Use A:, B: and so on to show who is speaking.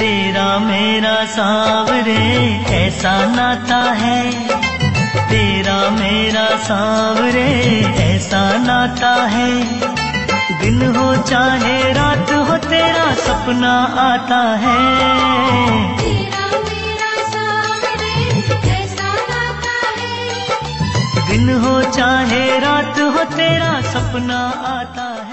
A: तेरा मेरा सावरे ऐसा नाता है। तेरा मेरा सावरे ऐसा नाता है। दिन हो चाहे रात हो तेरा सपना आता है।
B: तेरा मेरा ऐसा नाता है।
A: दिन हो चाहे रात हो तेरा सपना आता है।